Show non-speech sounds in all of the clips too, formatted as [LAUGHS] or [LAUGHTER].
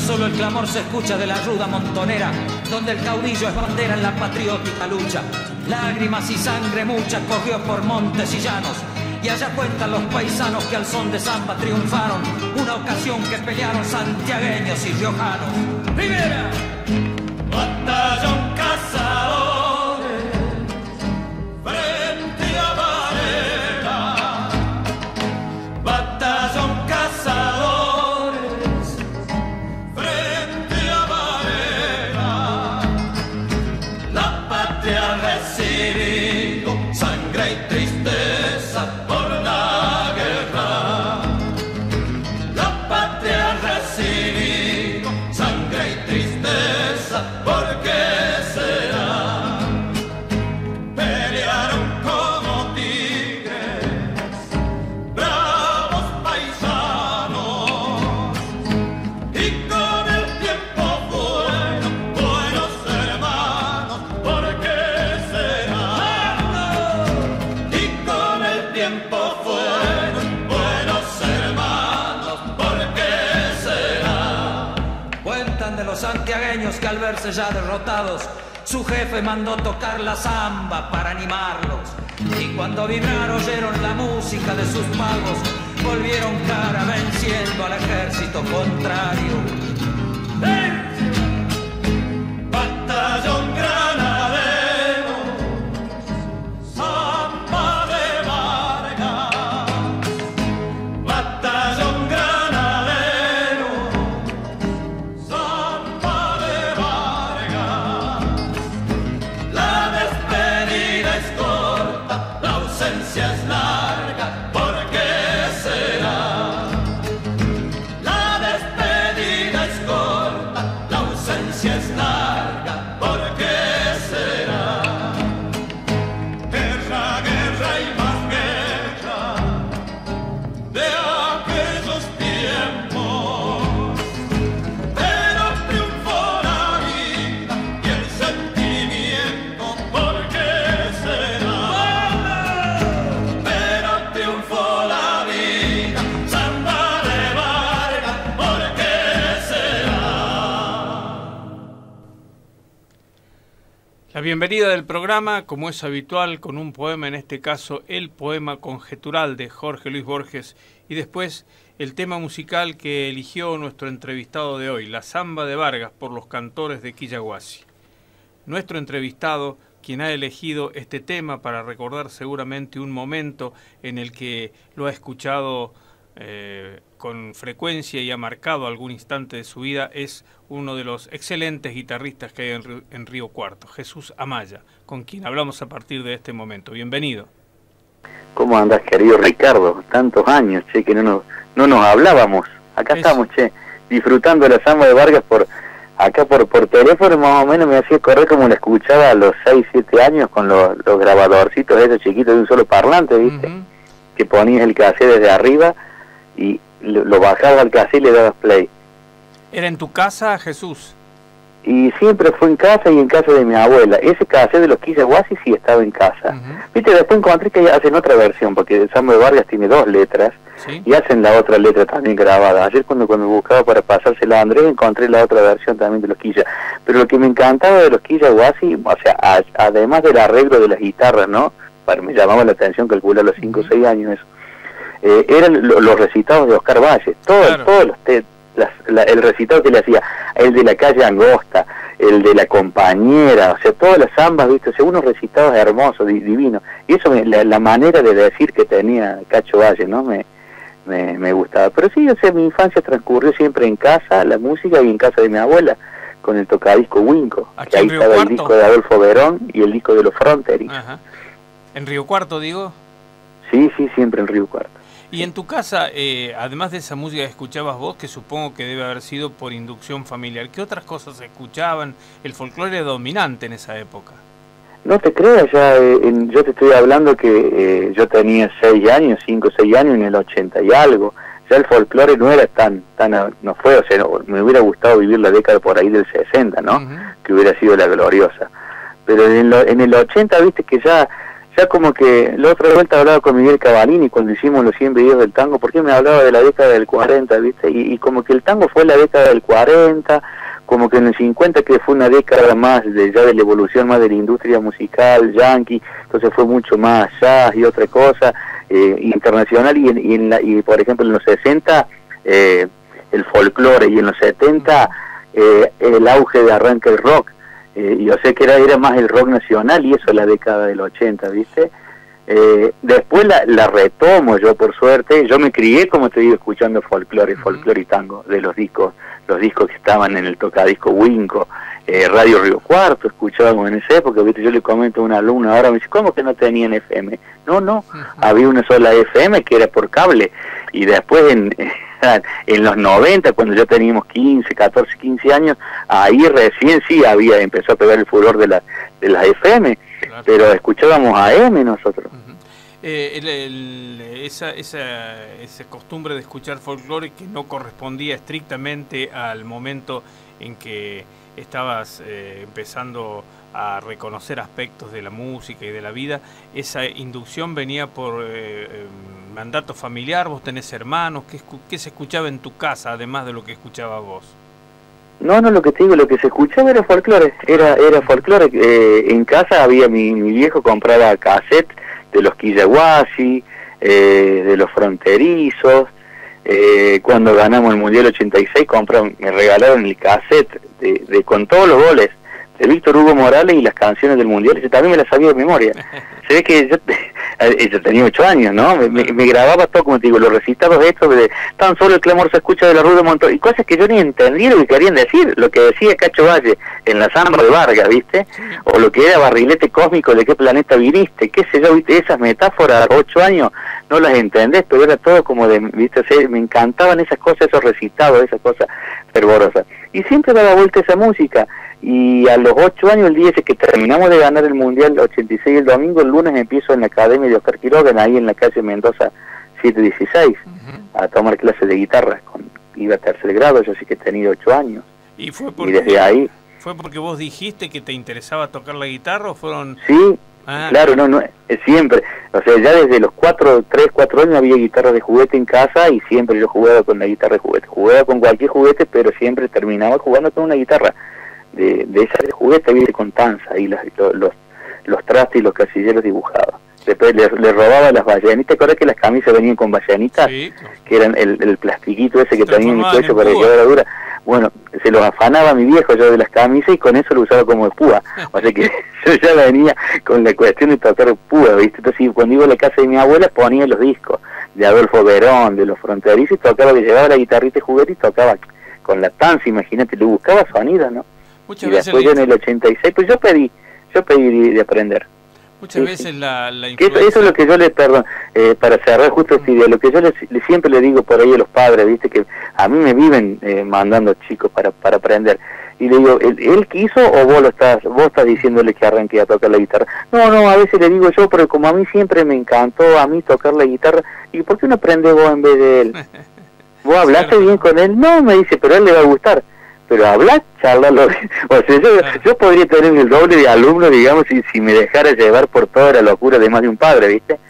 solo el clamor se escucha de la ruda montonera, donde el caudillo es bandera en la patriótica lucha. Lágrimas y sangre mucha corrió por montes y llanos, y allá cuentan los paisanos que al son de samba triunfaron, una ocasión que pelearon santiagueños y riojanos. ¡Rivera! Ya derrotados, su jefe mandó tocar la zamba para animarlos. Y cuando vibraron oyeron la música de sus pagos, volvieron cara venciendo al ejército contrario. La bienvenida del programa, como es habitual, con un poema, en este caso el poema conjetural de Jorge Luis Borges, y después el tema musical que eligió nuestro entrevistado de hoy, La Zamba de Vargas por los cantores de Quillaguasi. Nuestro entrevistado, quien ha elegido este tema para recordar seguramente un momento en el que lo ha escuchado eh, con frecuencia y ha marcado algún instante de su vida, es uno de los excelentes guitarristas que hay en, Río- en Río Cuarto, Jesús Amaya, con quien hablamos a partir de este momento. Bienvenido. ¿Cómo andás, querido Ricardo? Tantos años, che, que no nos, no nos hablábamos. Acá estamos, che, disfrutando la samba de Vargas por acá por por teléfono, más o menos me hacía correr como la escuchaba a los 6, 7 años con los, los grabadorcitos esos chiquitos de un solo parlante, ¿viste? Que ponías el cassette desde arriba y lo, lo bajabas al cassette y le dabas play. ¿Era en tu casa, Jesús? Y siempre fue en casa y en casa de mi abuela. Ese cassette de los Quillaguasi sí estaba en casa. Ujú. Viste, después encontré que hacen otra versión, porque el Samba de Vargas tiene dos letras. ¿Sí? y hacen la otra letra también grabada. Ayer cuando, cuando buscaba para pasársela a Andrés encontré la otra versión también de los Quilla. Pero lo que me encantaba de los Quilla Guasi, o sea, a- además del arreglo de las guitarras, ¿no? Para, me llamaba la atención calcular los 5 o 6 años eso. Eh, eran lo- los recitados de Oscar Valle, todo, Claro. todos los te- las- la- el recitado que le hacía, el de la calle Angosta, el de la compañera, o sea, todas las zambas, ¿viste? O sea, unos recitados hermosos, di- divinos. Y eso, me- la, la manera de decir que tenía Cacho Valle, ¿no? Me, me, me gustaba. Pero sí, o sea, mi infancia transcurrió siempre en casa, la música, y en casa de mi abuela, con el tocadisco Winco. ¿Aquí Que ahí estaba el disco de Adolfo Verón y el disco de los Fronteris. Ajá. ¿En Río Cuarto, digo? Sí, sí, siempre en Río Cuarto. Y en tu casa, eh, además de esa música que escuchabas vos, que supongo que debe haber sido por inducción familiar, ¿qué otras cosas se escuchaban? El folclore era dominante en esa época. No te creas, ya eh, en- yo te estoy hablando que eh, yo tenía seis años, cinco o seis años en el 80 y algo. Ya el folclore no era tan, tan, ah, no fue, o sea, no- me hubiera gustado vivir la década por ahí del 60, ¿no? Que hubiera sido la gloriosa. Pero en, lo- en el 80, viste que ya ya como que la otra vuelta hablaba con Miguel Cavalini cuando hicimos los 100 videos del tango, porque me hablaba de la década del 40, ¿viste? Y, y, como que el tango fue la década del 40, como que en el 50 que fue una década más de ya de la evolución más de la industria musical yankee, entonces fue mucho más jazz y otra cosa eh, internacional y, en, y, en la, y por ejemplo en los 60 eh, el folclore y en los 70 eh, el auge de arranque del rock eh, yo sé que era, era más el rock nacional y eso la década del 80, ¿viste? Eh, después la, la, retomo yo por suerte, yo me crié como te digo escuchando folclore, folclore y tango de los discos, los discos que estaban en el tocadisco Winco, eh, Radio Río Cuarto, escuchábamos en esa época, ¿viste? yo le comento a un alumno ahora, me dice, ¿cómo que no tenían FM? No, no, había una sola FM que era por cable y después en en los 90, cuando ya teníamos 15, 14, 15 años, ahí recién sí había, empezó a pegar el furor de la, de las FM, claro. pero escuchábamos a M nosotros. Uh -huh. eh, el, el, esa, esa, esa costumbre de escuchar folclore que no correspondía estrictamente al momento en que estabas eh, empezando a reconocer aspectos de la música y de la vida, esa inducción venía por eh, mandato familiar, vos tenés hermanos, ¿qué, ¿qué, se escuchaba en tu casa además de lo que escuchaba vos? No, no, lo que te digo, lo que se escuchaba era folclore, era, era folclore. Eh, en casa había, mi, mi viejo compraba cassette de los Quillahuasi, eh, de los fronterizos, eh, cuando ganamos el Mundial 86 compraron, me regalaron el cassette de, de con todos los goles de Víctor Hugo Morales y las canciones del Mundial, ese también me las sabía de memoria. [LAUGHS] Se ve que yo, [LAUGHS] yo tenía ocho años, ¿no? Me, me, me, grababa todo, como te digo, los recitados estos de tan solo el clamor se escucha de la Ruda Montón, y cosas que yo ni entendía lo que querían decir, lo que decía Cacho Valle en la samba de Vargas, ¿viste? O lo que era barrilete cósmico, de qué planeta viniste, qué sé yo, ¿viste? Esas metáforas, ocho años, no las entendés, pero era todo como de, ¿viste? O sea, me encantaban esas cosas, esos recitados, esas cosas fervorosas. Y siempre daba vuelta esa música y a los ocho años, el día ese que terminamos de ganar el Mundial 86 el domingo, el lunes empiezo en la Academia de Oscar Quiroga, ahí en la calle Mendoza 716, uh -huh. a tomar clases de guitarra. Con, iba a tercer grado, yo sí que tenía ocho años. ¿Y fue porque, y desde ahí... ¿Fue porque vos dijiste que te interesaba tocar la guitarra o fueron...? Sí, ah, claro, no, no, siempre. O sea, ya desde los cuatro, tres, cuatro años había guitarra de juguete en casa y siempre yo jugaba con la guitarra de juguete. Jugaba con cualquier juguete, pero siempre terminaba jugando con una guitarra de, de esa de juguete, viene con tanza y los, los, los trastes y los casilleros dibujados. Después le, le, robaba las ballenitas, ¿te acuerdas que las camisas venían con ballenitas? Sí, que eran el, el plastiquito ese que tenía en el cuello para que la dura. Bueno, se los afanaba mi viejo yo de las camisas y con eso lo usaba como espúa. O sea que [LAUGHS] [LAUGHS] yo ya venía con la cuestión de tocar púa, ¿viste? Entonces cuando iba a la casa de mi abuela ponía los discos de Adolfo Verón, de los fronterizos, y tocaba, le llevaba la guitarrita y juguete y tocaba con la tanza, imagínate, le buscaba sonido, ¿no? Muchas y después en el 86, pues yo pedí, yo pedí de aprender. Muchas sí, veces la, la influencia... eso, es lo que yo le, perdón, eh, para cerrar justo este idea, lo que yo le, le, siempre le digo por ahí a los padres, viste, que a mí me viven eh, mandando chicos para, para aprender. Y le digo, ¿él, ¿él, quiso o vos lo estás, vos estás diciéndole que arranque a tocar la guitarra? No, no, a veces le digo yo, pero como a mí siempre me encantó a mí tocar la guitarra, ¿y por qué no aprendes vos en vez de él? [LAUGHS] ¿Vos hablaste bien con él? No, me dice, pero a él le va a gustar pero hablar, charlarlo. [LAUGHS] O sea, yo, yo podría tener el doble de alumnos, digamos, si, si me dejara llevar por toda la locura de más de un padre, ¿viste?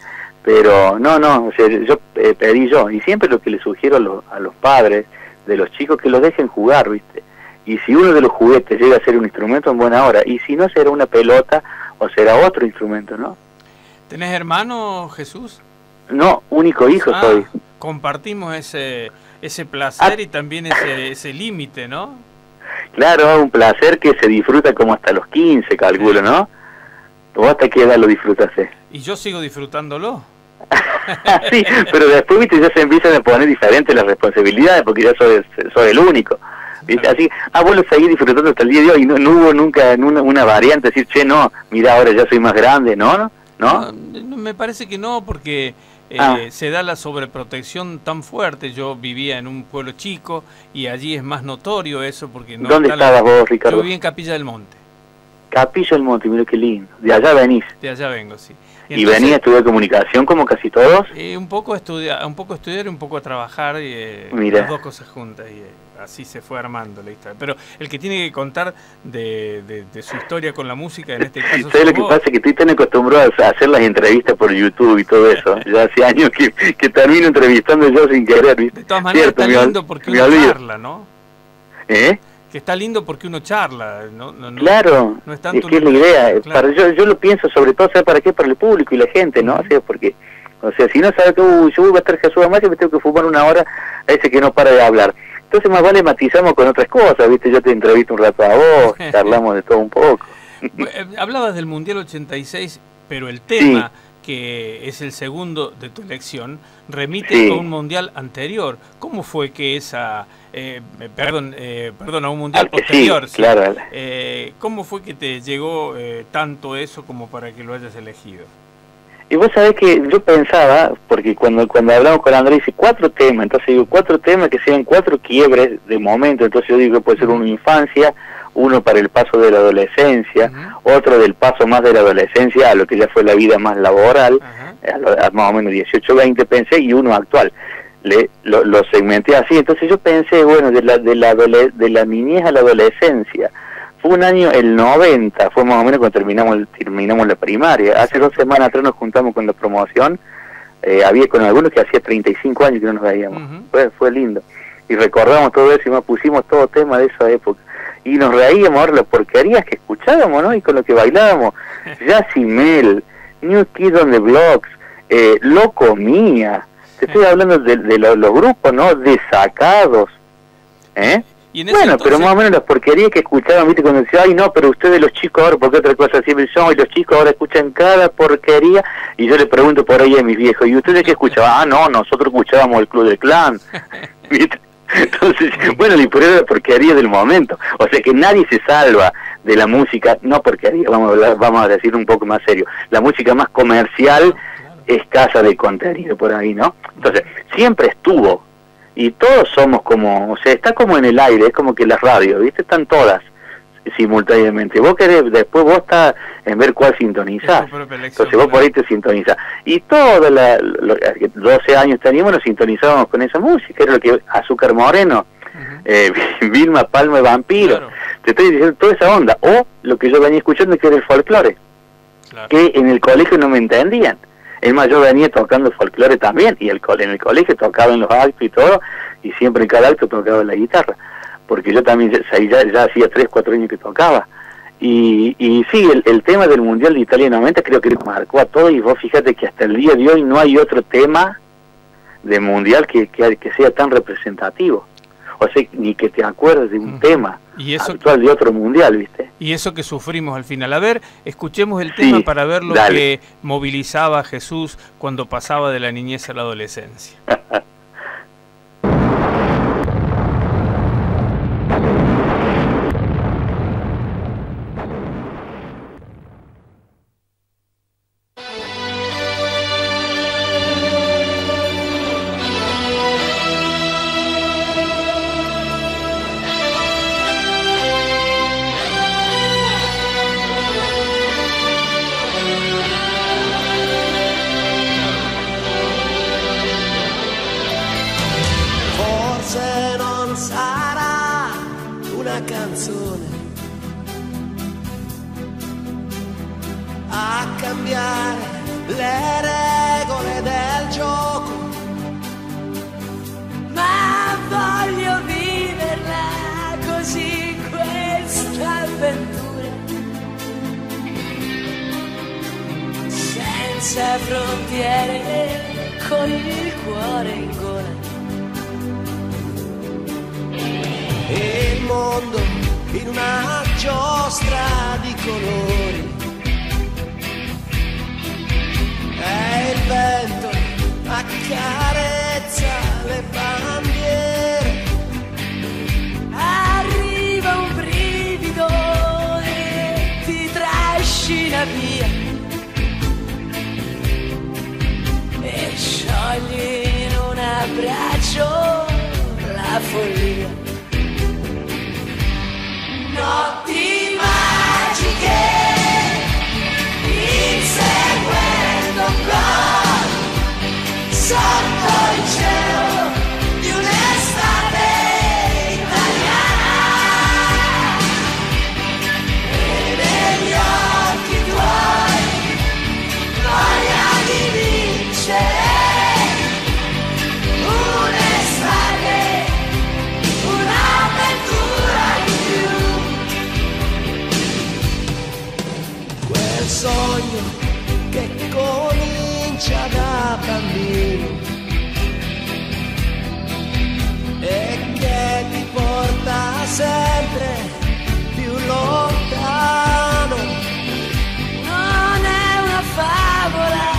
Pero no, no, o sea, yo eh, pedí yo, y siempre lo que le sugiero a, lo, a los padres de los chicos que los dejen jugar, ¿viste? Y si uno de los juguetes llega a ser un instrumento, en buena hora, y si no, será una pelota o será otro instrumento, ¿no? ¿Tenés hermano, Jesús? No, único hijo ah, soy. Compartimos ese, ese placer ah. y también ese, ese límite, ¿no? Claro, un placer que se disfruta como hasta los 15, calculo, ¿no? ¿Vos hasta qué edad lo disfrutaste? Y yo sigo disfrutándolo. [LAUGHS] sí, pero después, viste, ya se empiezan a poner diferentes las responsabilidades porque ya soy, soy el único. ¿viste? Así, ah, vos lo seguís disfrutando hasta el día de hoy y no, no hubo nunca una, una variante, decir, che, no, mira, ahora ya soy más grande, ¿no? ¿No? ¿No? no me parece que no, porque eh, ah. se da la sobreprotección tan fuerte. Yo vivía en un pueblo chico y allí es más notorio eso porque no ¿Dónde estabas vos, Ricardo? Yo vivía en Capilla del Monte. Capilla del Monte, mira qué lindo. De allá venís. De allá vengo, sí. Y, entonces, venís a estudiar comunicación como casi todos. eh, un poco a estudiar, un poco estudiar y un poco a trabajar y eh, Mira. las dos cosas juntas y eh, así se fue armando la historia. Pero el que tiene que contar de, de- de su historia con la música en este caso ¿Sabes lo que pasa? Que estoy tan acostumbrado a hacer las entrevistas por YouTube y todo eso. [LAUGHS] Ya hace años que, que termino entrevistando yo sin querer. De todas maneras Cierto, está lindo porque uno olvido. charla, ¿no? ¿Eh? Que está lindo porque uno charla, ¿no? No- no- Claro, no es es, tanto que es la idea. claro. Para, yo, yo lo pienso sobre todo, ¿sabes para qué? Para el público y la gente, ¿no? O sea, porque, o sea, si no sabe que uy, yo voy a estar Jesús Amaya, me tengo que fumar una hora a ese que no para de hablar. Entonces más vale matizamos con otras cosas, ¿viste? Yo te entrevisto un rato a vos, [LAUGHS] charlamos de todo un poco. Eh, Hablabas del Mundial 86, pero el tema, que es el segundo de tu elección, remite Sí. a un Mundial anterior. ¿Cómo fue que esa... eh, perdón, eh, perdón, a un Mundial sí, posterior? sí. claro. Eh, ¿Cómo fue que te llegó eh, tanto eso como para que lo hayas elegido? Y vos sabés que yo pensaba, porque cuando cuando hablamos con Andrés dice cuatro temas, entonces digo cuatro temas que sean cuatro quiebres de momento, entonces yo digo que puede ser uno infancia, uno para el paso de la adolescencia, otro del paso más de la adolescencia a lo que ya fue la vida más laboral, a, lo- a más o menos 18, 20 pensé, y uno actual. Le, lo, lo segmenté así, entonces yo pensé, bueno, de la, de, la adole- de la niñez a la adolescencia. Fue un año, el 90, fue más o menos cuando terminamos, terminamos la primaria. Hace dos semanas atrás nos juntamos con la promoción, eh, había con algunos que hacía 35 años que no nos veíamos. Fue, fue lindo. Y recordamos todo eso y más pusimos todo tema de esa época. Y nos reíamos ahora las porquerías que escuchábamos, ¿no? Y con lo que bailábamos. [LAUGHS] Jazzy Mel, New Kid on the Blocks, eh, Loco Mía. Te estoy hablando de, de lo- los grupos, ¿no? Desacados. ¿Eh? Y en ese Bueno, pero más o menos las porquerías que escuchaban, ¿viste? Cuando decía, ay, no, pero ustedes los chicos ahora, porque otra cosa siempre son, y los chicos ahora escuchan cada porquería, y yo le pregunto por ahí a mis viejos, ¿y ustedes qué escuchaban? Ah, no, nosotros escuchábamos el Club del Clan, [LAUGHS] ¿viste? Entonces, bueno, y por eso la porquería del momento. O sea que nadie se salva de la música, no porquería, vamos a, hablar, vamos a decir un poco más serio, la música más comercial, escasa de contenido por ahí, ¿no? Entonces, siempre estuvo, y todos somos como, o sea, está como en el aire, es como que las radios, ¿viste? Están todas simultáneamente. Vos querés, después vos estás en ver cuál sintonizás. Elección, Entonces vos por ahí te sintonizás. Y todos los 12 años teníamos, nos sintonizábamos con esa música, era lo que Azúcar Moreno, eh, [LAUGHS] Vilma Palma de Vampiro, Claro. te estoy diciendo toda esa onda. O lo que yo venía escuchando que era el folclore Claro. que en el colegio no me entendían. Es más, yo venía tocando folclore también, y el, en el colegio tocaba en los actos y todo, y siempre en cada acto tocaba la guitarra, porque yo también ya, ya, ya hacía 3, 4 años que tocaba. Y, y sí, el, el tema del Mundial de Italia 90 creo que marcó a todo, y vos fíjate que hasta el día de hoy no hay otro tema de Mundial que, que, que sea tan representativo. O sea, ni que te acuerdes de un tema Y eso, actual de otro Mundial, ¿viste? y eso que sufrimos al final. A ver, escuchemos el Sí, tema para ver lo dale. que movilizaba a Jesús cuando pasaba de la niñez a la adolescencia. [LAUGHS] sciogli in un abbraccio la follia. Notti magiche inseguendo con sotto il cielo comincia da bambino e che ti porta sempre più lontano. Non è una favola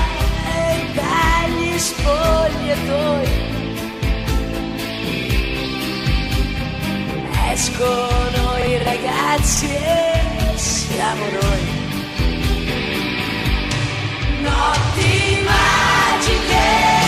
e dagli spogliatoi escono i ragazzi e siamo noi. Notti magiche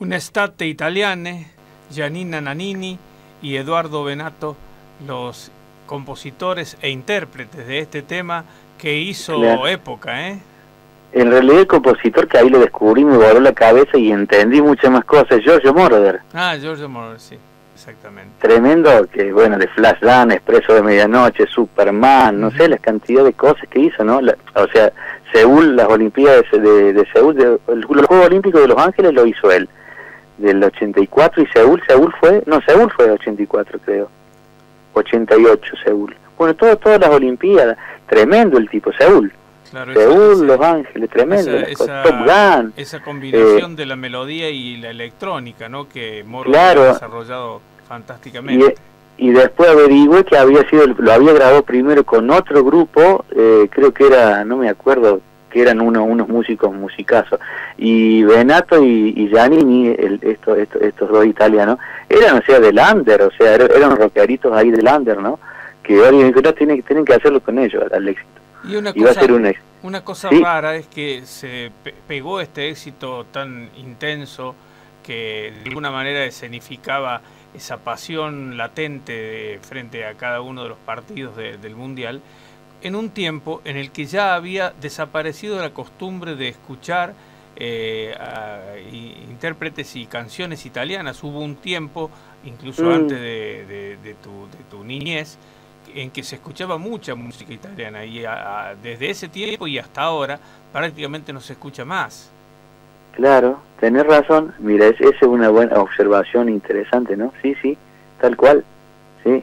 Un'estate italiane, Giannina Nannini y Eduardo Benato, los compositores e intérpretes de este tema que hizo Claro. época, ¿eh? En realidad el compositor que ahí lo descubrí me voló la cabeza y entendí muchas más cosas, Giorgio Moroder. Ah, Giorgio Moroder, sí, exactamente. Tremendo, que bueno, de Flashdance, Expreso de Medianoche, Superman, no sé, la cantidad de cosas que hizo, ¿no? La- o sea, Seúl, las Olimpiadas de, de Seúl, de- el- los Juegos Olímpicos de Los Ángeles lo hizo él, del 84, y Seúl, Seúl fue, no, Seúl fue del 84 creo, 88 Seúl. Bueno, todo, todas las Olimpiadas, tremendo el tipo, Seúl. Claro, Seúl, esa- Los Ángeles, tremendo, esa- Top Gun. Esa combinación de la melodía y la electrónica, ¿no? Que Moroder Claro. ha desarrollado fantásticamente. Y, y después averigüé que había sido, lo había grabado primero con otro grupo, eh, creo que era, no me acuerdo, que eran uno, unos músicos musicazos. Y Benato y, y Giannini, el, esto, esto- estos dos italianos, eran, o sea, del under, o sea, er- eran rockeritos ahí del under, ¿no? Que alguien dijo, no, tienen, tienen que hacerlo con ellos al éxito. Y una Y cosa, ser un éxito. una cosa Sí. rara es que se pe- pegó este éxito tan intenso que de alguna manera escenificaba esa pasión latente de- frente a cada uno de los partidos de- del Mundial, en un tiempo en el que ya había desaparecido la costumbre de escuchar eh, a intérpretes y canciones italianas. Hubo un tiempo, incluso Mm. antes de, de- de tu, de tu niñez, en que se escuchaba mucha música italiana y a- a- desde ese tiempo y hasta ahora prácticamente no se escucha más. Claro, tenés razón. Mira, es- esa es una buena observación interesante, ¿no? Sí, sí, tal cual. Sí.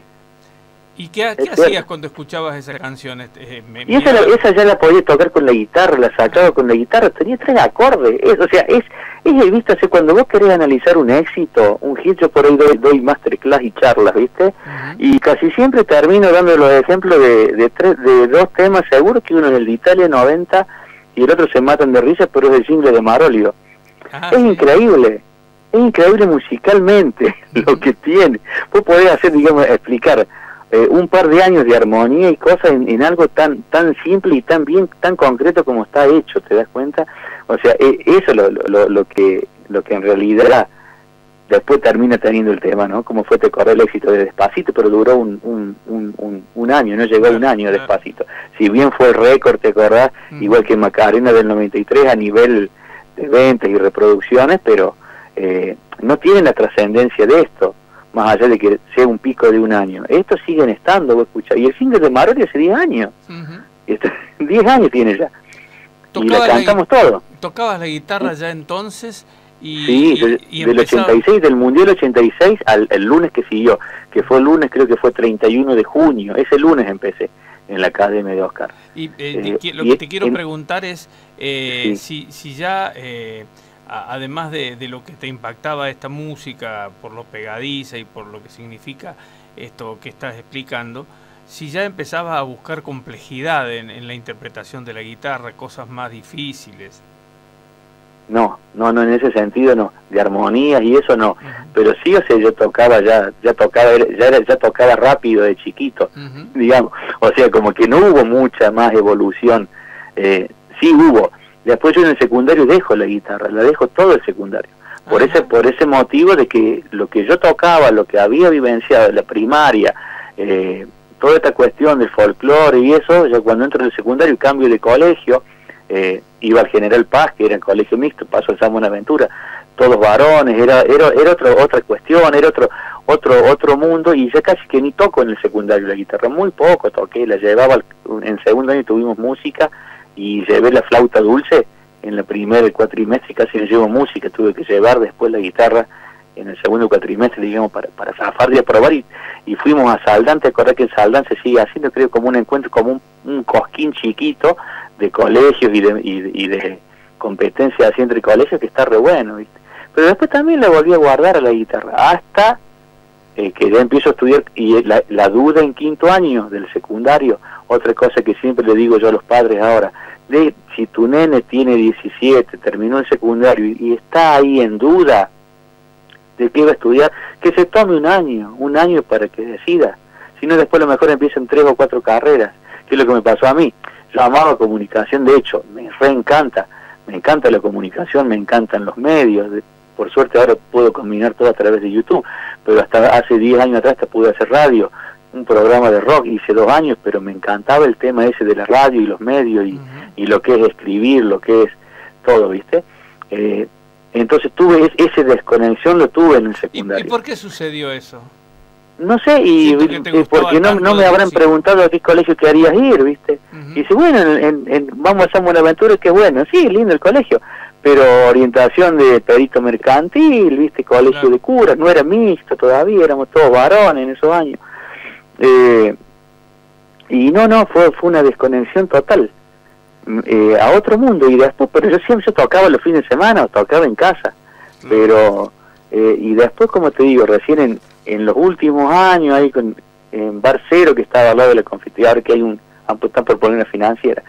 ¿Y qué, hacías cuando escuchabas esas canciones? Eh, me- Y esa, la- esa ya la podía tocar con la guitarra, la sacaba con la guitarra, tenía tres acordes. Es, o sea, es, es visto, o sea, cuando vos querés analizar un éxito, un hit, yo por ahí doy, doy masterclass y charlas, ¿viste? Y casi siempre termino dando los ejemplos de, de, tres, de dos temas seguros, que uno es el de Italia 90 y el otro se matan de risa, pero es el single de Marolio. Ah, es sí. increíble, es increíble musicalmente [LAUGHS] lo que tiene. Vos podés hacer, digamos, explicar eh, un par de años de armonía y cosas en, en, algo tan tan simple y tan bien, tan concreto como está hecho, ¿te das cuenta? O sea, e, eso es lo, lo, lo, que lo que en realidad después termina teniendo el tema, ¿no? Como fue, te corre el éxito de Despacito, pero duró un, un, un, un, año, no llegó a un año Despacito. Si bien fue récord, te acordás, igual que Macarena del 93 a nivel de ventas y reproducciones, pero eh, no tienen la trascendencia de esto, más allá de que sea un pico de un año. Estos siguen estando, vos escuchás. Y el single de Maroli hace 10 años. 10 [LAUGHS] años tiene ya. Y la cantamos todo. ¿Tocabas la guitarra ya entonces? Y, sí, del 86, del Mundial 86 al el lunes que siguió, que fue el lunes, creo que fue 31 de junio, ese lunes empecé en la Academia de Oscar. Y eh, lo que te quiero preguntar es eh, si, si ya, eh, además de, de, lo que te impactaba esta música, por lo pegadiza y por lo que significa esto que estás explicando, si ya empezabas a buscar complejidad en, en la interpretación de la guitarra, cosas más difíciles. No, no, no, en ese sentido no, de armonías y eso no, pero sí, o sea, yo tocaba ya, ya tocaba, ya era, ya tocaba rápido de chiquito, digamos, o sea, como que no hubo mucha más evolución, eh, sí hubo, después yo en el secundario dejo la guitarra, la dejo todo el secundario, por ese, por ese motivo de que lo que yo tocaba, lo que había vivenciado en la primaria, eh, toda esta cuestión del folclore y eso, ya cuando entro en el secundario y cambio de colegio, eh, iba al General Paz, que era el colegio mixto, paso al San Buenaventura, todos varones, era, era, era otra, otra cuestión, era otro, otro, otro mundo, y ya casi que ni toco en el secundario la guitarra, muy poco toqué, la llevaba, en segundo año tuvimos música, y llevé la flauta dulce, en el primer cuatrimestre casi no llevo música, tuve que llevar después la guitarra en el segundo cuatrimestre, digamos, para, para zafar y aprobar, y, y fuimos a Saldán, te acordás que en Saldán se sigue haciendo, creo, como un encuentro, como un, un cosquín chiquito, de colegios y de, y, de competencia así entre colegios que está re bueno, ¿viste? Pero después también la volví a guardar a la guitarra, hasta eh, que ya empiezo a estudiar, y la, la, duda en quinto año del secundario, otra cosa que siempre le digo yo a los padres ahora, de si tu nene tiene 17, terminó el secundario y, está ahí en duda de qué va a estudiar, que se tome un año, un año para que decida, si no después a lo mejor empiezan tres o cuatro carreras, que es lo que me pasó a mí. Yo amaba comunicación, de hecho, me reencanta, me encanta la comunicación, me encantan los medios, por suerte ahora puedo combinar todo a través de YouTube, pero hasta hace 10 años atrás te pude hacer radio, un programa de rock, hice dos años, pero me encantaba el tema ese de la radio y los medios y, y lo que es escribir, lo que es todo, ¿viste? Eh, entonces tuve ese desconexión, lo tuve en el secundario. ¿Y por qué sucedió eso? no sé, y, porque no, no me habrán preguntado a qué colegio querías ir, ¿viste? Y dice, bueno, en, en, vamos a Buenaventura, que bueno, sí, lindo el colegio, pero orientación de perito mercantil, ¿viste? Colegio de curas, no era mixto todavía, éramos todos varones en esos años. Eh, y no, no, fue, fue una desconexión total mm, eh, a otro mundo. Y después, pero yo siempre yo tocaba los fines de semana o tocaba en casa, pero... Eh, y después, como te digo, recién en en los últimos años, ahí con, en Barcero, que estaba al lado de la confitería, que hay un, están por poner una financiera,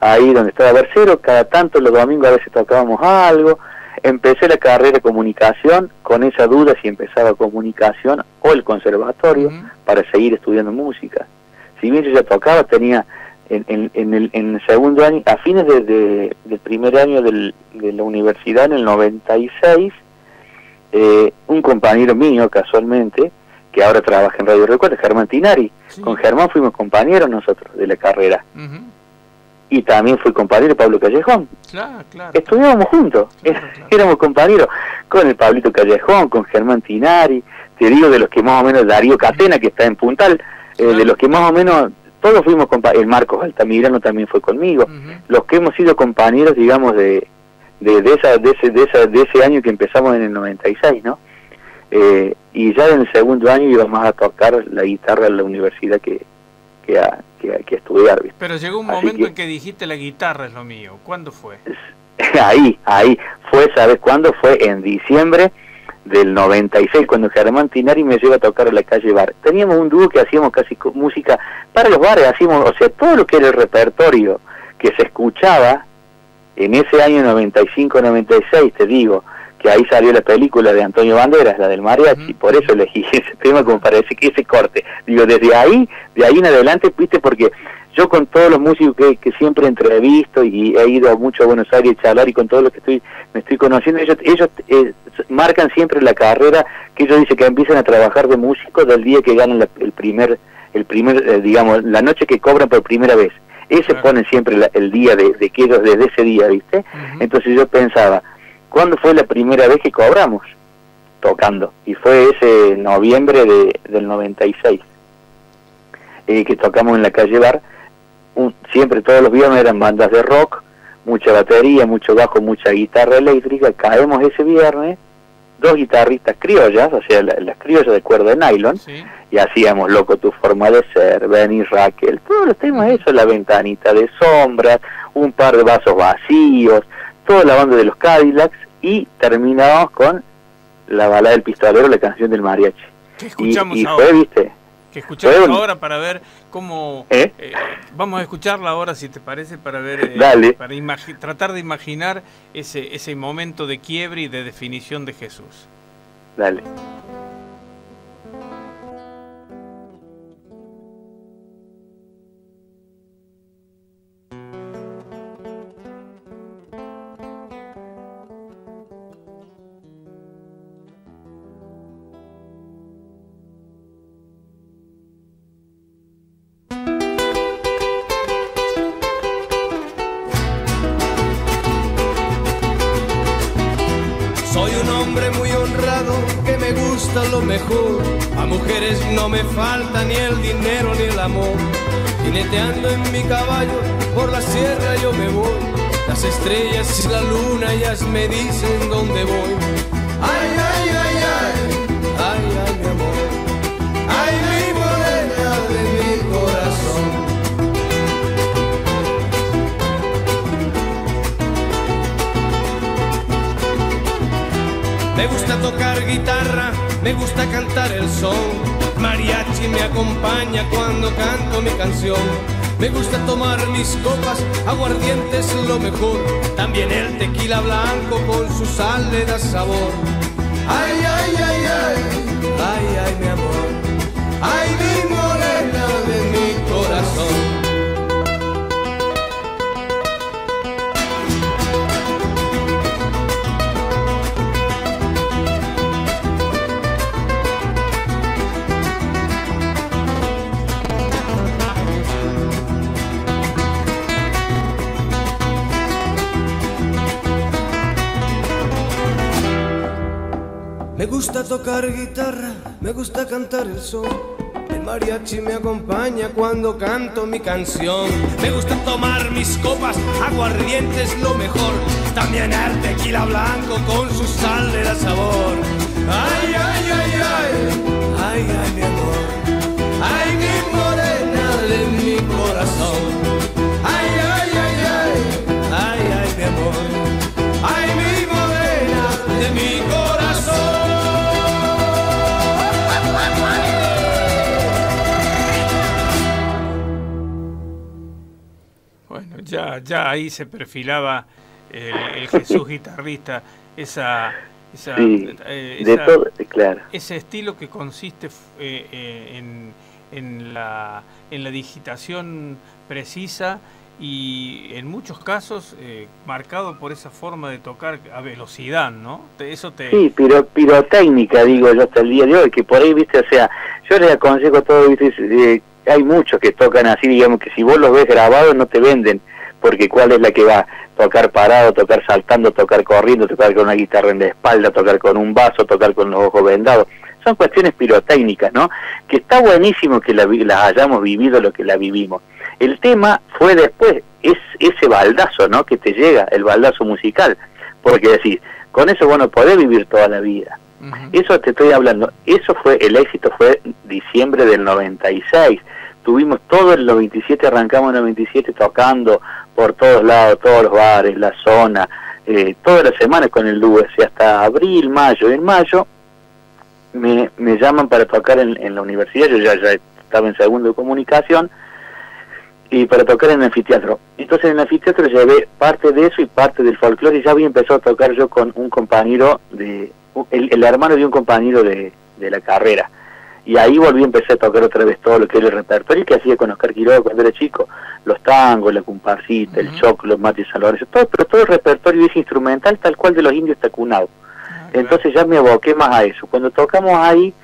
ahí donde estaba Barcero, cada tanto los domingos a veces tocábamos algo, empecé la carrera de comunicación con esa duda si empezaba comunicación o el conservatorio para seguir estudiando música. Si bien yo ya tocaba, tenía en, en, en, el, en el, segundo año, a fines de, del primer año del, de la universidad, en el 96, eh, un compañero mío casualmente, que ahora trabaja en Radio Recuerda, Germán Tinari. Con Germán fuimos compañeros nosotros de la carrera. Y también fue compañero Pablo Callejón. Claro, claro, Estudiábamos juntos, [LAUGHS] éramos compañeros con el Pablito Callejón, con Germán Tinari, te digo de los que más o menos, Darío Catena, que está en Puntal, eh, de los que más o menos, todos fuimos compañeros, el Marcos Altamirano también fue conmigo, los que hemos sido compañeros, digamos, de, de, de, esa, de, ese, de, esa, de ese año que empezamos en el 96, ¿no? Eh, y ya en el segundo año íbamos a tocar la guitarra en la universidad que, que, a, que, estudiar. Pero llegó un momento en que dijiste la guitarra es lo mío. ¿Cuándo fue? [LAUGHS] Ahí, ahí. Fue, ¿sabes cuándo? Fue en diciembre del 96, cuando Germán Tinari me lleva a tocar a la calle Bar. Teníamos un dúo que hacíamos casi música para los bares, hacíamos, o sea, todo lo que era el repertorio que se escuchaba en ese año 95-96, te digo, que ahí salió la película de Antonio Banderas, la del mariachi, por eso elegí [LAUGHS] ese tema como para que ese corte. Digo, desde ahí, de ahí en adelante, viste, porque yo con todos los músicos que, que siempre entrevisto y he ido mucho a Buenos Aires a charlar y con todos los que estoy me estoy conociendo, ellos, ellos eh, marcan siempre la carrera que ellos dicen que empiezan a trabajar de músicos del día que ganan la- el primer, el primer eh, digamos, la noche que cobran por primera vez. Ese Claro. ponen siempre la- el día de, de que ellos desde ese día, ¿viste? Entonces yo pensaba, ¿cuándo fue la primera vez que cobramos? Tocando. Y fue ese noviembre de, del 96, eh, que tocamos en la calle Bar. Un- siempre todos los viernes eran bandas de rock, mucha batería, mucho bajo, mucha guitarra eléctrica. Caemos ese viernes, dos guitarristas criollas, o sea, la- las criollas de cuerda de nylon, Sí. y hacíamos Loco tu forma de ser, Benny Raquel, todos los temas eso, la ventanita de sombras, un par de vasos vacíos, toda la banda de los Cadillacs y terminamos con la balada del pistolero, la canción del mariachi. ¿Qué Y, escuchamos y ahora? fue, viste, que escuchamos Fue un- ahora para ver cómo ¿Eh? eh, vamos a escucharla ahora si te parece para ver eh, Dale. para tratar de imaginar ese ese momento de quiebre y de definición de Jesús dale. Mujeres no me falta ni el dinero ni el amor. Jineteando en mi caballo por la sierra yo me voy. Las estrellas y la luna ellas me dicen dónde voy. Ay, ay, ay, ay, ay, ay, mi amor. Ay, mi morena de mi corazón. Me gusta tocar guitarra, me gusta cantar el son. Mariachi me acompaña cuando canto mi canción. Me gusta tomar mis copas, aguardiente es lo mejor. También el tequila blanco con su sal le da sabor. Ay, ay, ay, ay, ay, ay, mi amor. Ay, mi morena de mi corazón. Tocar guitarra, me gusta cantar el son. El mariachi me acompaña cuando canto mi canción. Me gusta tomar mis copas, aguardiente es lo mejor. También el tequila blanco con su sal le da sabor. Ay, ay, ay, ay, ay, ay, mi amor. Ay, mi morena de mi corazón. Ya ya ahí se perfilaba el, el Jesús guitarrista esa esa, Sí, eh, de todo, claro. ese estilo que consiste eh, eh, en, en la, en la digitación precisa y en muchos casos eh, marcado por esa forma de tocar a velocidad, ¿no? Eso te... Sí, pero pirotécnica, digo yo, hasta el día de hoy, que por ahí, viste, o sea, yo les aconsejo a todos, viste, eh, hay muchos que tocan así, digamos, que si vos los ves grabados no te venden, porque cuál es la que va, tocar parado, tocar saltando, tocar corriendo, tocar con una guitarra en la espalda, tocar con un vaso, tocar con los ojos vendados, son cuestiones pirotécnicas, ¿no? Que está buenísimo que la, las hayamos vivido lo que la vivimos. El tema fue después, es ese baldazo, ¿no? Que te llega, el baldazo musical, porque decir, con eso, bueno, podés vivir toda la vida. Eso te estoy hablando, eso fue, el éxito fue diciembre del 96. Tuvimos todo el 97, arrancamos el 97 tocando por todos lados, todos los bares, la zona, eh, todas las semanas con el así hasta abril, mayo. En mayo me, me llaman para tocar en, en la universidad, yo ya, ya estaba en segundo de comunicación, y para tocar en el anfiteatro. Entonces en el anfiteatro llevé parte de eso y parte del folclore y ya había empezado a tocar yo con un compañero de, el, el hermano de un compañero de, de, la carrera. Y ahí volví a empezar a tocar otra vez todo lo que era el repertorio que hacía con Oscar Quiroga cuando era chico, los tangos, la comparsita, el choclo, los mates salvadores, todo, pero todo el repertorio es instrumental tal cual de los indios tacunados. Ah, Entonces ya me aboqué más a eso. Cuando tocamos ahí,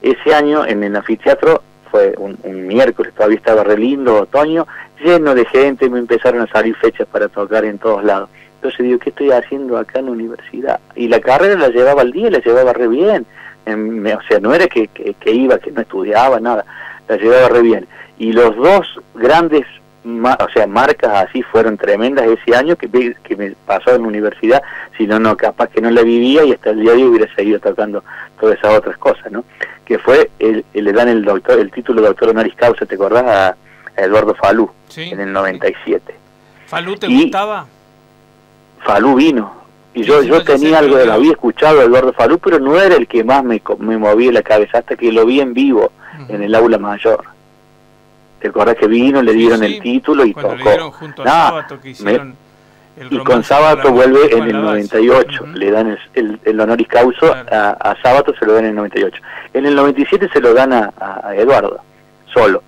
ese año en el anfiteatro, fue un, miércoles, todavía estaba re lindo, otoño, lleno de gente, me empezaron a salir fechas para tocar en todos lados. Entonces digo, ¿qué estoy haciendo acá en la universidad? Y la carrera la llevaba al día, la llevaba re bien. o sea, no era que, que, iba, que no estudiaba, nada, la llevaba re bien. Y los dos grandes, o sea, marcas así fueron tremendas ese año que, que me pasó en la universidad, si no, no, capaz que no la vivía y hasta el día de hoy hubiera seguido tocando todas esas otras cosas, ¿no? que fue, el, le dan el doctor el título de doctor honoris causa, ¿te acordás? A, Eduardo Falú, en el 97. ¿Falú te gustaba? Falú vino. Y yo, yo tenía algo de lo había escuchado a Eduardo Falú, pero no era el que más me, me movía la cabeza hasta que lo vi en vivo en el aula mayor. ¿Te acordás que vino, le dieron el título y tocó? que hicieron y con Sábato vuelve en el 98, le dan el, el, honoris causa a, a, Sábato, se lo dan en el 98. En el 97 se lo dan a, a Eduardo, solo.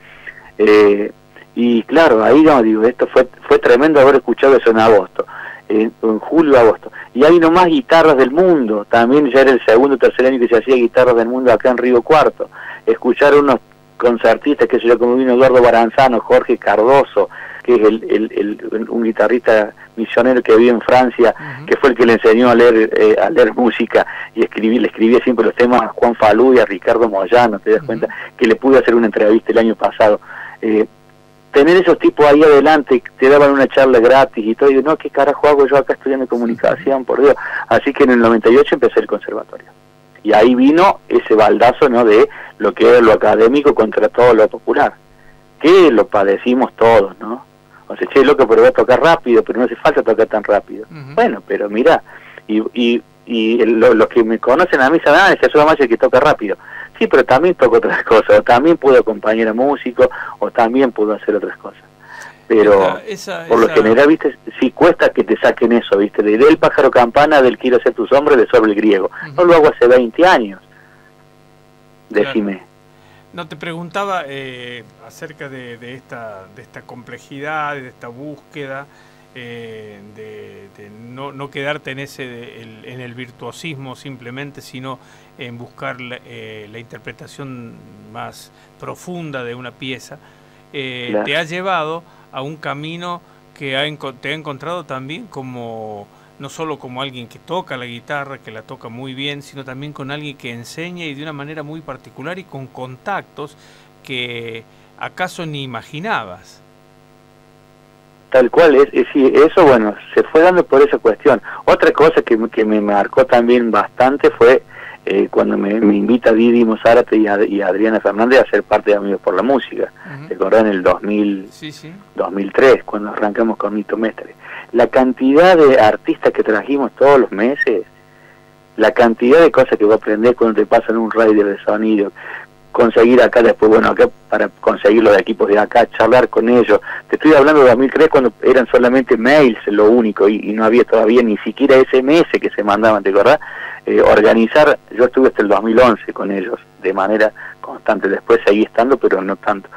Eh, y claro, ahí no, digo, esto fue fue tremendo haber escuchado eso en agosto, en, julio, agosto. Y hay nomás guitarras del mundo, también ya era el segundo o tercer año que se hacía guitarras del mundo acá en Río Cuarto. Escuchar unos concertistas, que se yo, como vino Eduardo Baranzano, Jorge Cardoso, que es el, un guitarrista misionero que vive en Francia, que fue el que le enseñó a leer eh, a leer música y escribir, le escribía siempre los temas a Juan Falú y a Ricardo Moyano, te das cuenta, que le pude hacer una entrevista el año pasado. Eh, tener esos tipos ahí adelante, te daban una charla gratis y todo, y digo, no, ¿qué carajo hago yo acá estudiando comunicación, por Dios? Así que en el 98 empecé el conservatorio. Y ahí vino ese baldazo, ¿no?, de lo que era lo académico contra todo lo popular, que lo padecimos todos, ¿no? O sea, che, loco, pero voy a tocar rápido, pero no hace falta tocar tan rápido. Bueno, pero mira, y, y, y los que me conocen a mí saben, ah, es más el que toca rápido. Sí, pero también toco otras [LAUGHS] cosas, o también puedo acompañar a músicos, o también puedo hacer otras cosas. Pero por lo general, viste, sí cuesta que te saquen eso, viste, de del pájaro campana, del quiero ser tu sombra, de sobre el griego. No lo hago hace 20 años. Decime. No, te preguntaba eh, acerca de, esta, de esta complejidad, de esta búsqueda, eh, de, no, no, quedarte en, ese, en el virtuosismo simplemente, sino en buscar la, eh, interpretación más profunda de una pieza. Te ha llevado a un camino que ha, te ha encontrado también como no solo como alguien que toca la guitarra, que la toca muy bien, sino también con alguien que enseña y de una manera muy particular y con contactos que acaso ni imaginabas. Tal cual, es, es, eso bueno, se fue dando por esa cuestión. Otra cosa que, que me marcó también bastante fue eh, cuando me, invita Didi Mozárate y, y, Adriana Fernández a ser parte de Amigos por la Música. Uh en el 2000, 2003, cuando arrancamos con Nito Mestre la cantidad de artistas que trajimos todos los meses, la cantidad de cosas que vos aprendés cuando te pasan un rider de sonido, conseguir acá después, bueno, acá para conseguir los equipos de acá, charlar con ellos. Te estoy hablando de 2003 cuando eran solamente mails lo único y, no había todavía ni siquiera SMS que se mandaban, ¿te acordás? Eh, organizar, yo estuve hasta el 2011 con ellos de manera constante, después seguí estando, pero no tanto.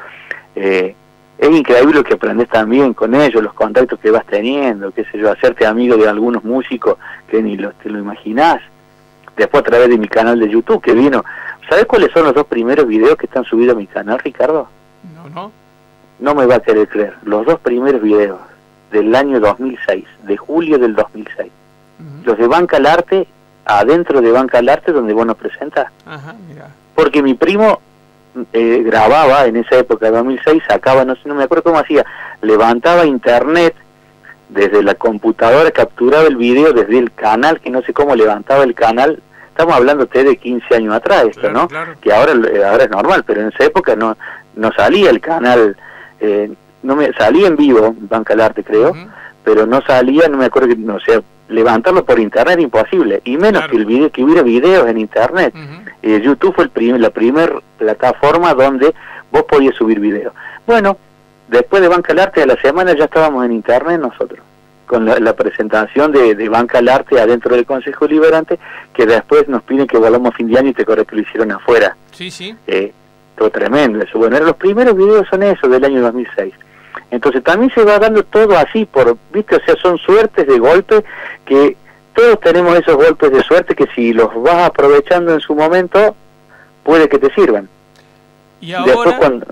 Eh, es increíble lo que aprendes también con ellos, los contactos que vas teniendo, qué sé yo, hacerte amigo de algunos músicos que ni lo, te lo imaginás. Después a través de mi canal de YouTube que vino. ¿Sabes cuáles son los dos primeros videos que están subidos a mi canal, Ricardo? No, no. No me va a querer creer. Los dos primeros videos del año 2006, de julio del 2006. Los de Banca al Arte, adentro de Banca al Arte, donde vos nos. Ajá, mira. Porque mi primo eh, grababa en esa época, 2006, sacaba, no sé, no me acuerdo cómo hacía, levantaba internet desde la computadora, capturaba el video desde el canal, que no sé cómo levantaba el canal, estamos hablando de 15 años atrás esto, ¿no? Que ahora, eh, ahora es normal, pero en esa época no, no salía el canal, eh, no me salía en vivo, Banca del Arte creo, pero no salía, no me acuerdo que, no sé, levantarlo por internet imposible, y menos que, el video, que hubiera videos en internet. Eh, YouTube fue el la primera plataforma donde vos podías subir videos. Bueno, después de Banca al Arte a la semana ya estábamos en internet nosotros, con la, la presentación de, de, Banca al Arte adentro del Consejo Liberante, que después nos piden que volvamos a fin de año y te corre que lo hicieron afuera. Sí, sí. Eh, todo tremendo eso. Bueno, los primeros videos son esos del año 2006. Entonces también se va dando todo así, por, ¿viste? O sea, son suertes de golpe que todos tenemos esos golpes de suerte que si los vas aprovechando en su momento, puede que te sirvan. Y ahora, Después cuando...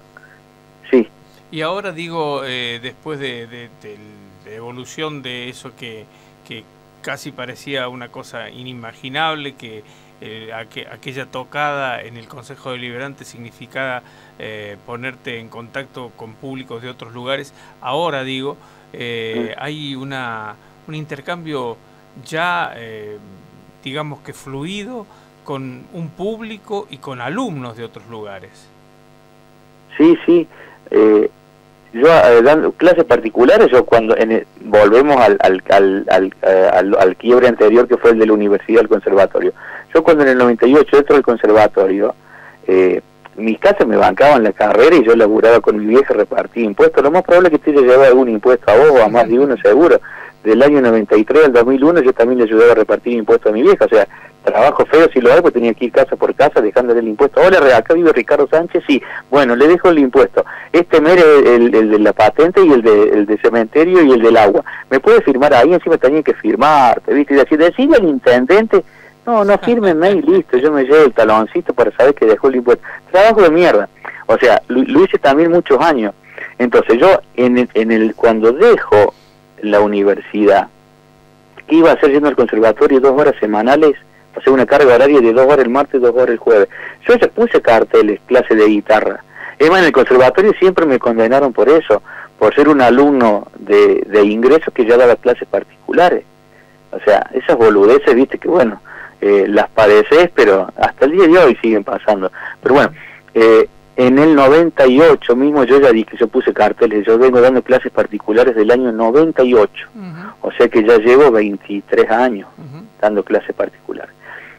Sí. y ahora digo, eh, después de, de- de la evolución de eso que, que casi parecía una cosa inimaginable, que eh, aque- aquella tocada en el Consejo Deliberante significaba eh, ponerte en contacto con públicos de otros lugares, ahora digo, eh, hay una, un intercambio ya, eh, digamos que fluido, con un público y con alumnos de otros lugares. Sí, sí. Eh, yo dando clases particulares, yo cuando en volvemos al, al, al, al, al- al quiebre anterior que fue el de la universidad, el conservatorio. Yo cuando en el 98 dentro del conservatorio, eh, mis casas me bancaban la carrera y yo laburaba con mi vieja, repartía impuestos. Lo más probable es que te llevaba algún impuesto a vos a más de uno seguro. Del año 93 al 2001 yo también le ayudaba a repartir impuestos a mi vieja. O sea, trabajo feo si lo hago, pues tenía que ir casa por casa dejándole el impuesto. Hola, acá vive Ricardo Sánchez, sí. Bueno, le dejo el impuesto. Este mes es el, de la patente y el de, el de cementerio y el del agua. ¿Me puede firmar ahí? Encima tenía que firmarte, ¿viste? Y decir, decirle al intendente, no, no fírmenme y listo, yo me llevo el taloncito para saber que dejó el impuesto. Trabajo de mierda. O sea, lo, hice también muchos años. Entonces yo, en el, en el cuando dejo la universidad, iba a hacer yendo al conservatorio dos horas semanales, hacer una carga horaria de dos horas el martes, dos horas el jueves. Yo ya puse carteles, clase de guitarra. Es más, en el conservatorio siempre me condenaron por eso, por ser un alumno de, de ingresos que ya daba clases particulares. O sea, esas boludeces, viste, que bueno, eh, las padeces, pero hasta el día de hoy siguen pasando. Pero bueno, eh, en el 98 mismo yo ya dije, yo puse carteles, yo vengo dando clases particulares del año 98, Ujú, o sea que ya llevo 23 años dando clases particulares.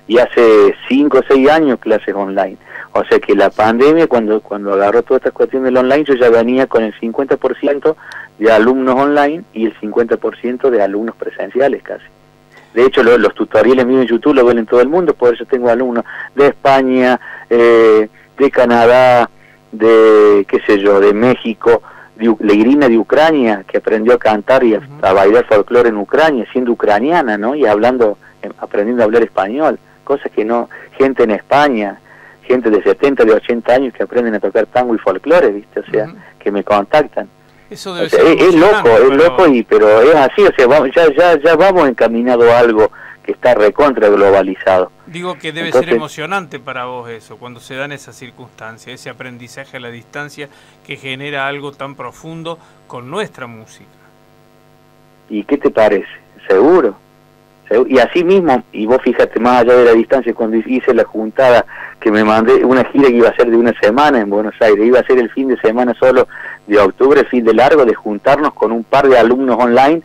Y hace 5 o 6 años clases online. O sea que la pandemia, cuando, cuando agarró toda esta cuestión del online, yo ya venía con el 50% de alumnos online y el 50% de alumnos presenciales casi. De hecho, lo- los tutoriales míos en YouTube lo ven en todo el mundo, por eso tengo alumnos de España, eh, de Canadá, de, qué sé yo, de México, de la Irina de Ucrania, que aprendió a cantar y a, bailar folclore en Ucrania, siendo ucraniana, ¿no? Y hablando, eh, aprendiendo a hablar español, cosas que no, gente en España, gente de 70, de 80 años que aprenden a tocar tango y folclore, ¿viste? O sea, que me contactan. Eso O debe sea, ser es, es loco, es pero- loco, y pero es así, o sea, vamos, ya, ya, ya vamos encaminado a algo que está recontra globalizado. Digo que debe Entonces- ser emocionante para vos eso, cuando se dan esas circunstancias, ese aprendizaje a la distancia que genera algo tan profundo con nuestra música. ¿Y qué te parece? ¿Seguro? Segu- Y así mismo, y vos fíjate más allá de la distancia, cuando hice la juntada que me mandé, una gira que iba a ser de una semana en Buenos Aires, iba a ser el fin de semana solo de octubre, fin de largo, de juntarnos con un par de alumnos online.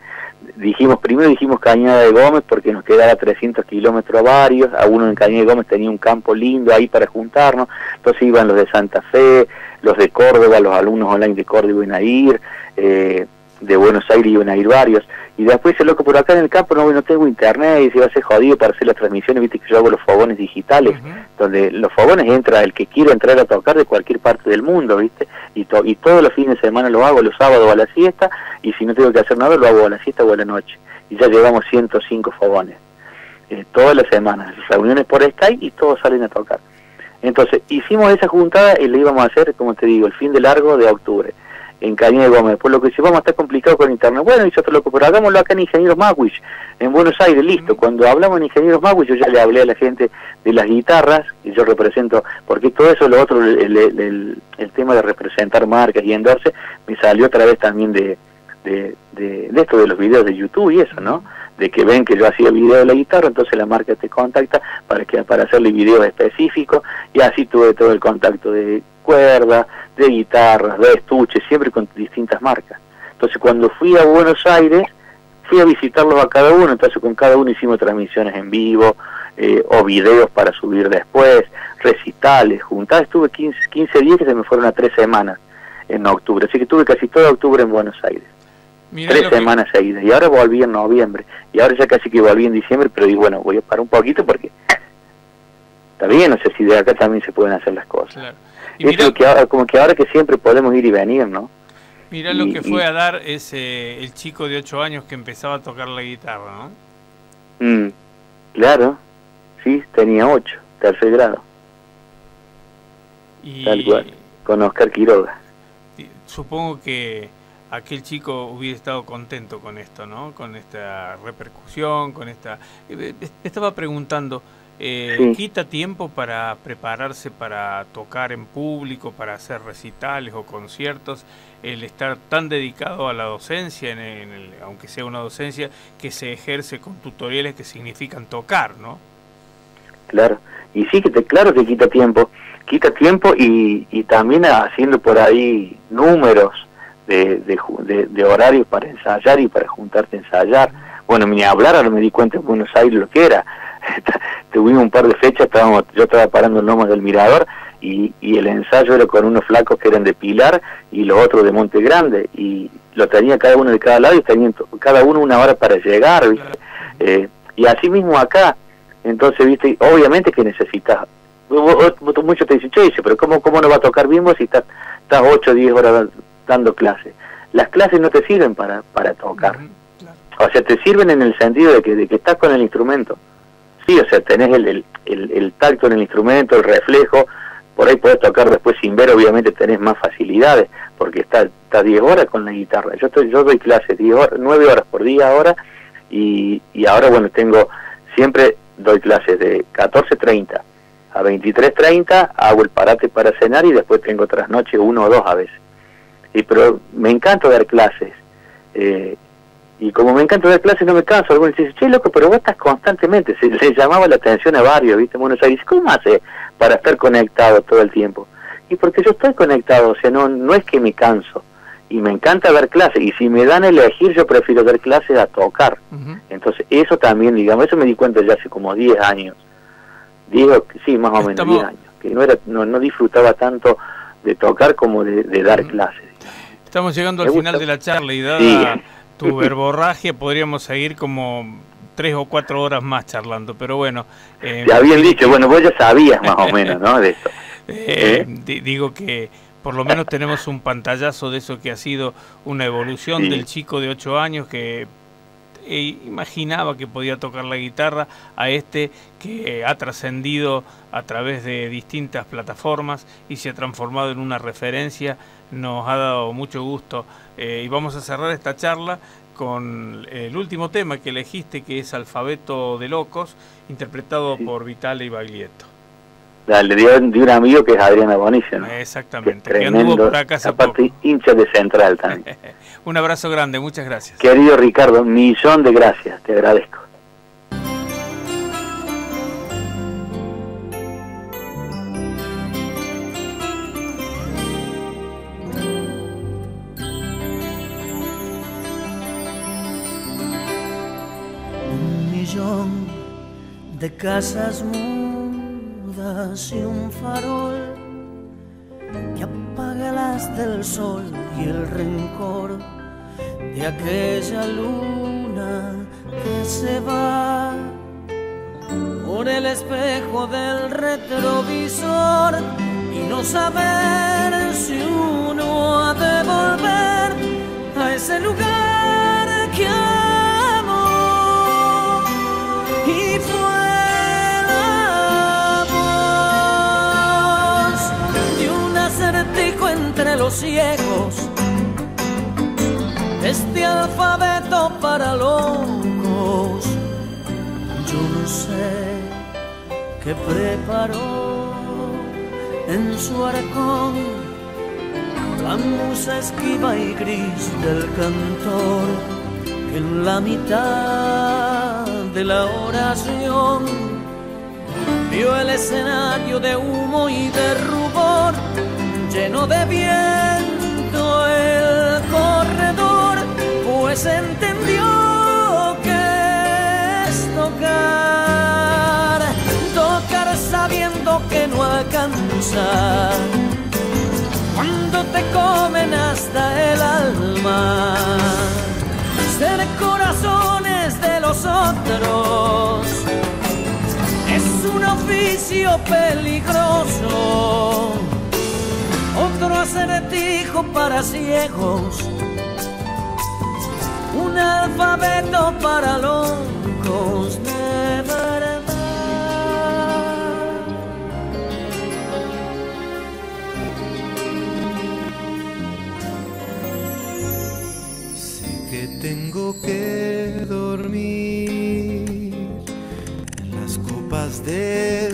Dijimos, primero dijimos Cañada de Gómez porque nos quedaba 300 kilómetros varios, a uno en Cañada de Gómez tenía un campo lindo ahí para juntarnos, entonces iban los de Santa Fe, los de Córdoba, los alumnos online de Córdoba iban a ir, eh, de Buenos Aires iban a ir varios, y después el loco por acá en el campo no, no tengo internet y se va a hacer jodido para hacer las transmisiones, viste que yo hago los fogones digitales, donde los fogones entra el que quiera entrar a tocar de cualquier parte del mundo, viste, y, to- y todos los fines de semana lo hago, los sábados a la siesta, y si no tengo que hacer nada lo hago a la siesta o a la noche, y ya llevamos 105 fogones, eh, todas las semanas, reuniones por Skype y todos salen a tocar. Entonces, hicimos esa juntada y le íbamos a hacer, como te digo, el fin de largo de octubre, en de Gómez. Por lo que si vamos a estar complicado con internet, bueno, dice otro loco, pero hagámoslo acá en Ingenieros Magwich, en Buenos Aires, listo. Cuando hablamos en Ingenieros Magwich, yo ya le hablé a la gente de las guitarras, y yo represento, porque todo eso, lo otro, el, el- el- el tema de representar marcas y endorse, me salió a través también de, de, de, de esto de los videos de YouTube y eso, ¿no? De que ven que yo hacía video de la guitarra, entonces la marca te contacta para que para hacerle videos específicos y así tuve todo el contacto de cuerda, de guitarras, de estuches, siempre con distintas marcas. Entonces cuando fui a Buenos Aires, fui a visitarlos a cada uno, entonces con cada uno hicimos transmisiones en vivo eh, o videos para subir después, recitales, juntadas, estuve 15, 15 días que se me fueron a tres semanas en octubre. Así que tuve casi todo octubre en Buenos Aires. Mirá tres que- semanas seguidas. Y ahora volví en noviembre. Y ahora ya casi que volví en diciembre, pero digo, bueno, voy a parar un poquito porque está bien, no sé si de acá también se pueden hacer las cosas. claro. Y Es mirá, lo que ahora, como que ahora que siempre podemos ir y venir, ¿no? mirá lo que y- fue a dar ese el chico de 8 años que empezaba a tocar la guitarra, ¿no? Mm, claro, sí, tenía ocho, tercer grado, Y tal cual, con Oscar Quiroga. supongo que aquel chico hubiera estado contento con esto, ¿no? Con esta repercusión, con esta... eh, eh, Estaba preguntando, eh, Sí. ¿quita tiempo para prepararse para tocar en público, para hacer recitales o conciertos, el estar tan dedicado a la docencia, en el- en el- aunque sea una docencia que se ejerce con tutoriales que significan tocar, ¿no? Claro, y sí que te, claro que quita tiempo, quita tiempo y, y también haciendo por ahí números de, de, de- horarios para ensayar y para juntarte a ensayar. Bueno, ni hablar, ahora me di cuenta en Buenos Aires lo que era. [LAUGHS] Tuvimos un par de fechas, estábamos, yo estaba parando en Lomas del Mirador y, y el ensayo era con unos flacos que eran de Pilar y los otros de Monte Grande y lo tenía cada uno de cada lado y tenían cada uno una hora para llegar, ¿viste? Eh, y así mismo acá, entonces, viste, obviamente que necesitas. Muchos te dicen, che, pero ¿cómo, ¿cómo no va a tocar vos si estás, estás 8 o 10 horas dando clases? Las clases no te sirven para, para tocar. Claro. O sea, te sirven en el sentido de que, de que estás con el instrumento. Sí, o sea, tenés el, el, el- el tacto en el instrumento, el reflejo, por ahí podés tocar después sin ver, obviamente tenés más facilidades, porque estás está 10 horas con la guitarra. Yo estoy, yo doy clases 10 horas, 9 horas por día ahora, y, y ahora, bueno, tengo, siempre doy clases de 14.30 a 23.30, hago el parate para cenar y después tengo otras noches, uno o dos a veces. Y pero me encanta dar clases. eh, y como me encanta dar clases, no me canso. Algunos dicen, che, loco, pero vos estás constantemente. Se le llamaba la atención a varios, ¿viste? En Buenos Aires, ¿cómo hace para estar conectado todo el tiempo? Y porque yo estoy conectado, o sea, no, no es que me canso. Y me encanta dar clases. Y si me dan a elegir, yo prefiero dar clases a tocar. Entonces, eso también, digamos, eso me di cuenta ya hace como 10 años. Digo, sí, más o menos Estamos- 10 años. Que no, era, no, no disfrutaba tanto de tocar como de, de dar clases. Estamos llegando al final de la charla y dada Sí. tu verborragia podríamos seguir como tres o cuatro horas más charlando, pero bueno. eh, Te habían dicho, bueno, vos ya sabías más o [LAUGHS] menos, ¿no? De eso. eh, ¿Eh? di- digo que por lo menos tenemos un pantallazo de eso que ha sido una evolución Sí. del chico de ocho años que imaginaba que podía tocar la guitarra a este que ha trascendido a través de distintas plataformas y se ha transformado en una referencia. Nos ha dado mucho gusto eh, y vamos a cerrar esta charla con el último tema que elegiste que es Alfabeto de Locos, interpretado Sí. por Vitale y Baglietto. Dale, de, de un amigo que es Adriana Bonicio, ¿no? Que Exactamente, que tremendo, anduvo por acá hace aparte poco. hincha de Central también. [LAUGHS] Un abrazo grande, muchas gracias. Querido Ricardo, millón de gracias, te agradezco. De casas mudas y un farol que apaga las del sol y el rencor de aquella luna que se va por el espejo del retrovisor y no saber si uno ha de volver a ese lugar que entre los ciegos. Este alfabeto para locos. Yo no sé qué preparó en su arcón la musa esquiva y gris del cantor que en la mitad de la oración vio el escenario de humo y de rubor lleno de viento el corredor pues entendió que es tocar tocar sabiendo que no alcanza cuando te comen hasta el alma. Ser corazones de los otros es un oficio peligroso. Otro acertijo para ciegos, un alfabeto para locos de verdad. Sé que tengo que dormir en las copas del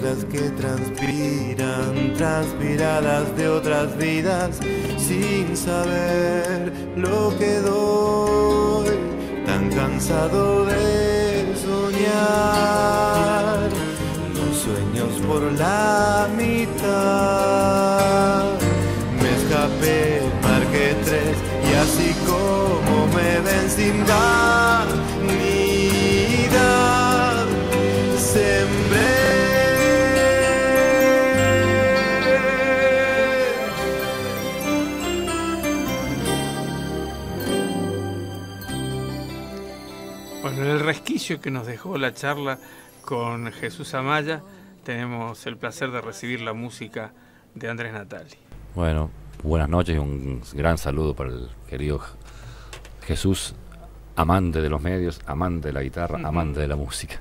Teclas que transpiran, transpiradas de otras vidas, sin saber lo que doy. Tan cansado de soñar, los sueños por la mitad. Me escapé, marqué tres y así como me ven sin vanidad, resquicio que nos dejó la charla con Jesús Amaya, tenemos el placer de recibir la música de Andrés Natali. Bueno, buenas noches y un gran saludo para el querido Jesús, amante de los medios, amante de la guitarra, amante de la música.